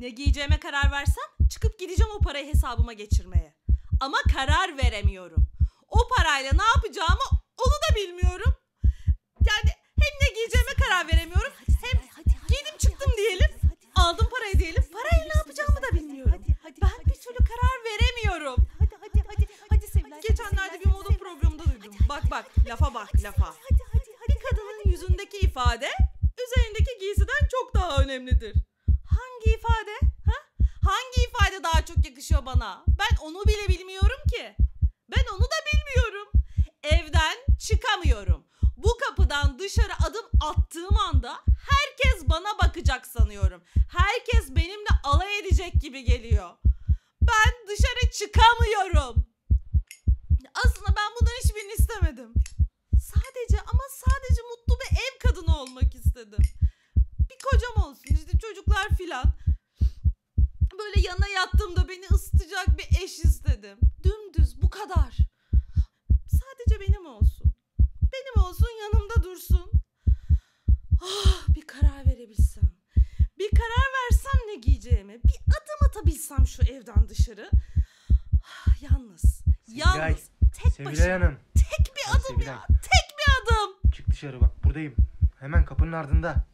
Ne giyeceğime karar versem çıkıp gideceğim o parayı hesabıma geçirmeye. Ama karar veremiyorum. O parayla ne yapacağımı onu da bilmiyorum. Yani hem ne giyeceğime karar veremiyorum hem giydim çıktım diyelim. Aldım parayı diyelim. Parayla ne yapacağımı da bilmiyorum. Ben bir türlü karar veremiyorum. Hadi hadi hadi hadi Sevilay. Geçenlerde bir moda programında duydum. Bak bak lafa bak lafa. Bir kadının yüzündeki ifade üzerindeki giysiden çok daha önemlidir. Hangi ifade? Ha? Hangi ifade daha çok yakışıyor bana? Ben onu bile bilmiyorum ki. Ben onu da bilmiyorum. Evden çıkamıyorum. Bu kapıdan dışarı adım attığım anda herkes bana bakacak sanıyorum. Herkes benimle alay edecek gibi geliyor. Ben dışarı çıkamıyorum. Filan. Böyle yana yattığımda beni ısıtacak bir eş istedim. Dümdüz bu kadar. Sadece benim olsun. Benim olsun yanımda dursun. Ah bir karar verebilsem. Bir karar versem ne giyeceğime. Bir adım atabilsem şu evden dışarı. Ah, Yalnız. Sevilay, Yalnız. Tek Sevilay başına. Hanım. Tek bir adım Sevilay. ya. Tek bir adım. Çık dışarı bak buradayım. Hemen kapının ardında.